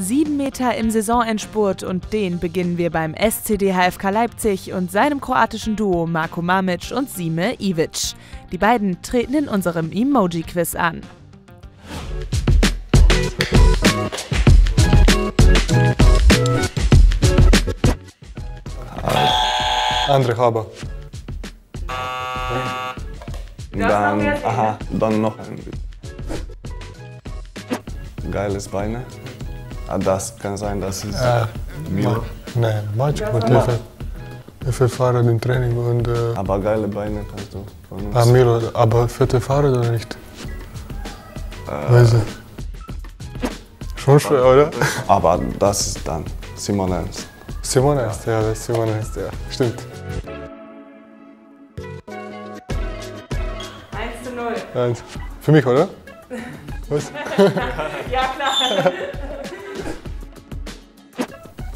Sieben Meter im Saisonendspurt und den beginnen wir beim SCD HFK Leipzig und seinem kroatischen Duo Marko Mamic und Sime Ivic. Die beiden treten in unserem Emoji-Quiz an. Andre Haber. Dann, aha, dann noch ein geiles Beine. Ah, Das kann sein, das ist Äh, Milo. Nein, Maciek mit Hilfe. Hilfe Fahrrad im Training und äh, Aber geile Beine kannst du von uns. ah, Milo, aber vierte Fahrrad oder nicht? Weiß ich. Schon schwer, oder? Aber das ist dann Simon Ernst. Simon ist, ja, das ist Simon ist, ja. Stimmt. 1 zu 0. Eins. Für mich, oder? Was? Ja, klar.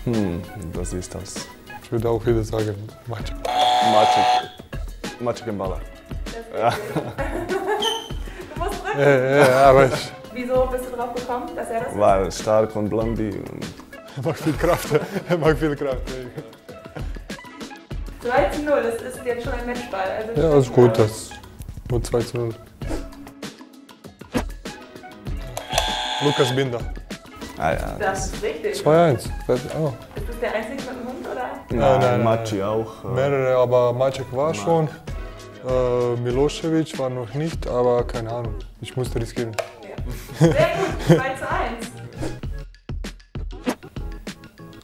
Hm, das ist das. Ich würde auch wieder sagen, Maciek. Maciek. Maciek Mbala. Du musst drücken. Ja, ja, ja, aber ich, Wieso bist du drauf gekommen, dass er das Weil stark und blondi. Und er mag viel Kraft. Er mag viel Kraft. 3 zu 0, das ist jetzt schon ein Matchball. Also Ja, ist gut, das nur 2 zu 0. Lukas Binder. Ah ja. Das ist richtig. 2-1. Oh. Ist das der einzige mit dem Hund, oder? Nein, nein, nein. Maci auch. äh, Mehrere, aber Maciek war schon. Äh, Milosevic war noch nicht, aber keine Ahnung. Ich musste riskieren. Sehr gut, 2 zu 1.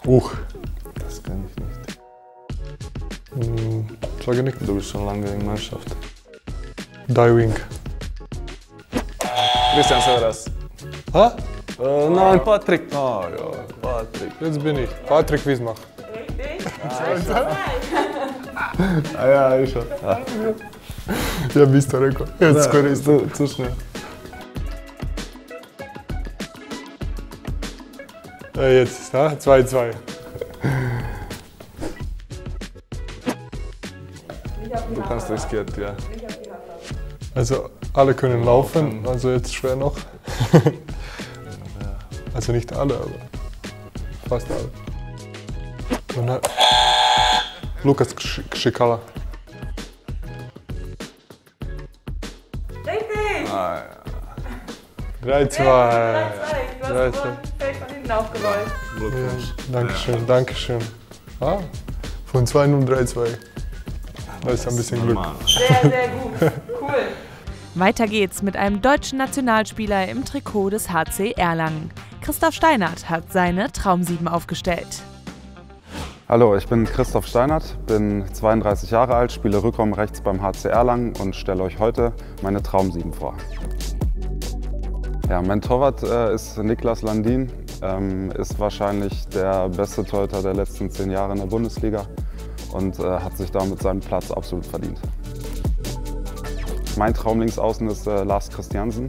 Uch. Das kann ich nicht. Hm, sage nicht. Du bist schon lange in Mannschaft. Diving. Christian Severas. Ha? Äh, nein, Patrick. Ah ja, Patrick. Jetzt bin ich. Patrick Wismach. Richtig. Ah ja, ich schon. Ah. Ja, bist du Rekord. Jetzt Ja, ist zu, zu schnell. Ja, jetzt, ja, 2-2. Du kannst riskiert, ja. Also alle können laufen, also jetzt schwer noch. Also nicht alle, aber fast alle. Und dann, Lukas Ksch- Kschikala. Richtig. Ah, ja. 3-2. 3 zu 2. Du hast von hinten aufgerollt. Glückwunsch. Dankeschön, Dankeschön. Ah, von 2-0 3-2. Das ist ein bisschen Glück. Sehr, sehr gut. Cool. Weiter geht's mit einem deutschen Nationalspieler im Trikot des HC Erlangen. Christoph Steinert hat seine Traumsieben aufgestellt. Hallo, ich bin Christoph Steinert, bin 32 Jahre alt, spiele Rückraum rechts beim HC Erlangen und stelle euch heute meine Traumsieben vor. Ja, mein Torwart äh, ist Niklas Landin, ähm, ist wahrscheinlich der beste Torhüter der letzten zehn Jahre in der Bundesliga und äh, hat sich damit seinen Platz absolut verdient. Mein Traumlinksaußen ist äh, Lars Christiansen.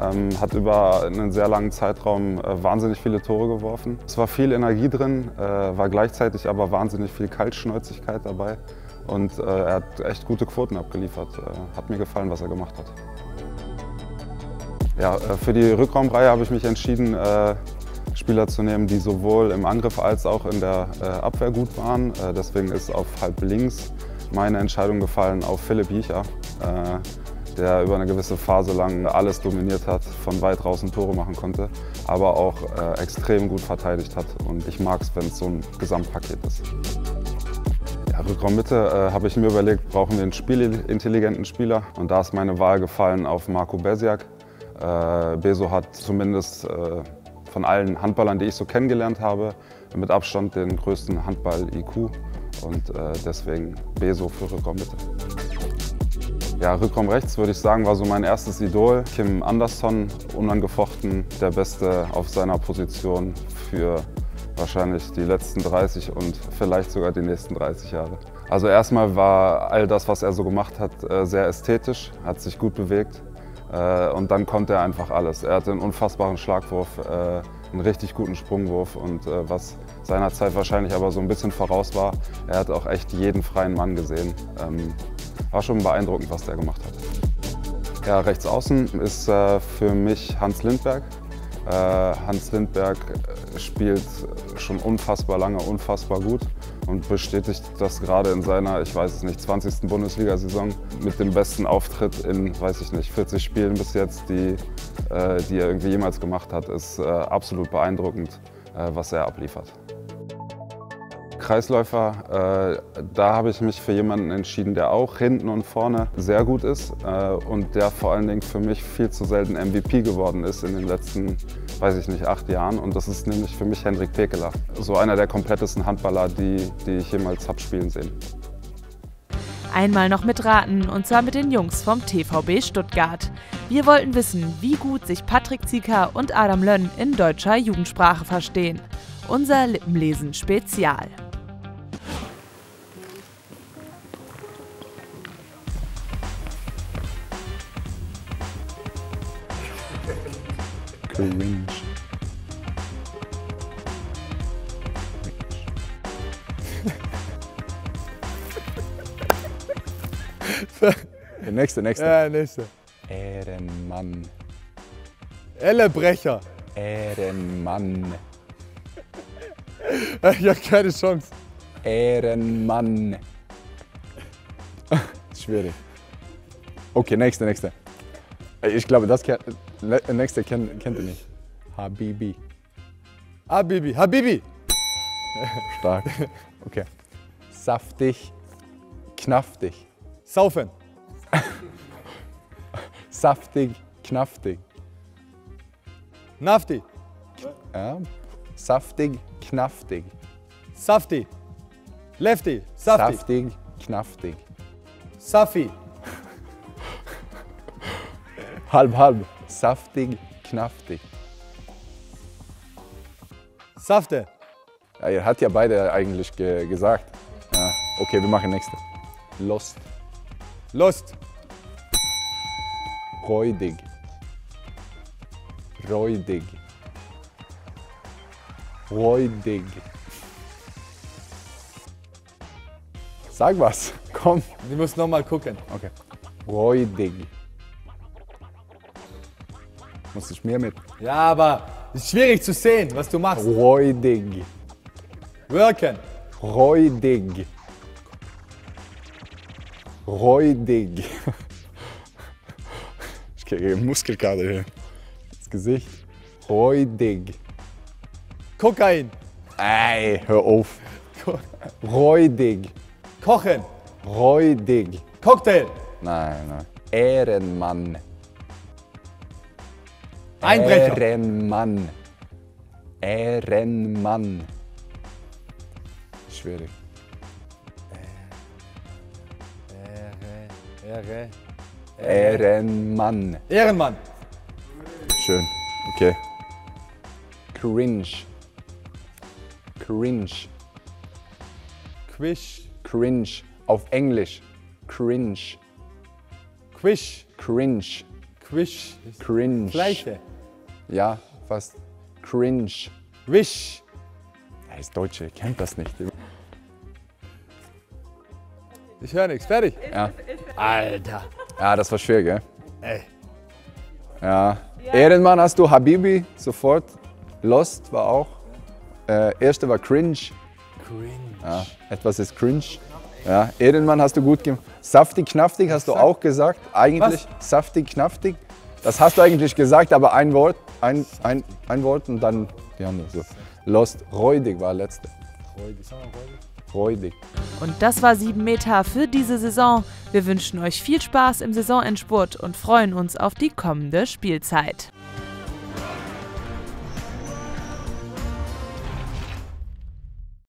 Ähm, hat über einen sehr langen Zeitraum äh, wahnsinnig viele Tore geworfen. Es war viel Energie drin, äh, war gleichzeitig aber wahnsinnig viel Kaltschnäuzigkeit dabei. Und äh, er hat echt gute Quoten abgeliefert. Äh, hat mir gefallen, was er gemacht hat. Ja, äh, für die Rückraumreihe habe ich mich entschieden, äh, Spieler zu nehmen, die sowohl im Angriff als auch in der Abwehr gut waren. Deswegen ist auf halb links meine Entscheidung gefallen auf Philipp Jicha, äh, der über eine gewisse Phase lang alles dominiert hat, von weit draußen Tore machen konnte, aber auch äh, extrem gut verteidigt hat. Und ich mag es, wenn es so ein Gesamtpaket ist. Ja, Rückraummitte äh, habe ich mir überlegt, brauchen wir einen spielintelligenten Spieler. Und da ist meine Wahl gefallen auf Marco Besiak. Äh, Beso hat zumindest äh, von allen Handballern, die ich so kennengelernt habe, mit Abstand den größten Handball-IQ. Und äh, deswegen Beso für Rückraummitte. Ja, Rückraum rechts würde ich sagen, war so mein erstes Idol. Kim Andersson, unangefochten der Beste auf seiner Position für wahrscheinlich die letzten 30 und vielleicht sogar die nächsten 30 Jahre. Also erstmal war all das, was er so gemacht hat, äh, sehr ästhetisch, hat sich gut bewegt äh, und dann konnte er einfach alles. Er hatte einen unfassbaren Schlagwurf, äh, einen richtig guten Sprungwurf und was seiner Zeit wahrscheinlich aber so ein bisschen voraus war, er hat auch echt jeden freien Mann gesehen. War schon beeindruckend, was der gemacht hat. Ja, rechts außen ist äh, für mich Hans Lindberg. Äh, Hans Lindberg äh, spielt schon unfassbar lange, unfassbar gut und bestätigt das gerade in seiner, ich weiß es nicht, 20. Bundesliga-Saison mit dem besten Auftritt in, weiß ich nicht, 40 Spielen bis jetzt, die, äh, die er irgendwie jemals gemacht hat. Ist äh, absolut beeindruckend, äh, was er abliefert. Kreisläufer, äh, da habe ich mich für jemanden entschieden, der auch hinten und vorne sehr gut ist äh, und der vor allen Dingen für mich viel zu selten MVP geworden ist in den letzten, weiß ich nicht, acht Jahren. Und das ist nämlich für mich Hendrik Pekeler. So einer der komplettesten Handballer, die, die ich jemals habe spielen sehen. Einmal noch mit raten, und zwar mit den Jungs vom TVB Stuttgart. Wir wollten wissen, wie gut sich Patrick Zieker und Adam Lönn in deutscher Jugendsprache verstehen. Unser Lippenlesen Spezial. Cringe. Der nächste, nächste. Ja, nächste. Ehrenmann. Ellebrecher. Ehrenmann. Ich habe keine Chance. Ehrenmann. Schwierig. Okay, nächste, nächste. Ich glaube, das kennt, le- nächste kennt, kennt ihr nicht. Habibi. Habibi. Habibi. Stark. Okay. Saftig, knaftig. Saufen. Saftig, knaftig. Nafti. Ja. Saftig, knaftig. Safti. Lefty. Safti. Saftig, knaftig. Safi. Halb, halb. Saftig, knaftig. Safte. Ja, ihr hat ja beide eigentlich ge gesagt. Ja. Okay, wir machen nächste. Lost, Lust. räudig. Räudig. Räudig. Sag was, komm. Du musst noch mal gucken. Okay. Räudig. Muss ich mehr mit? Ja, aber ist schwierig zu sehen, was du machst. Räudig. Worken. Räudig. Räudig. Ich kriege Muskelkater hier. Das Gesicht. Räudig. Kokain. Ey, hör auf. Räudig. Kochen. Räudig. Cocktail. Nein, nein. Ehrenmann. Einbrecher. Ehrenmann. Ehrenmann. Schwierig. Ehre. Ehrenmann. Ehrenmann. Schön. Okay. Cringe. Cringe. Quish. Cringe. Auf Englisch. Cringe. Quish. Cringe. Quish. Cringe. Gleiche. Ja, fast. Cringe. Wish. Er ist Deutsche, ihr kennt das nicht. Ich höre nichts. Fertig. Ja. Alter. Ja, das war schwer, gell? Ey. Ja. Ehrenmann hast du, Habibi, sofort. Lost war auch. Äh, erste war Cringe. Cringe. Ja, etwas ist cringe. Ja, Ehrenmann hast du gut gemacht. Saftig, knaftig hast du auch gesagt. Eigentlich saftig, knaftig. Das hast du eigentlich gesagt, aber ein Wort, ein, ein, ein Wort und dann die so. Lost, räudig war letzte. Räudig. Und das war 7 Meter für diese Saison. Wir wünschen euch viel Spaß im Saisonendspurt und freuen uns auf die kommende Spielzeit.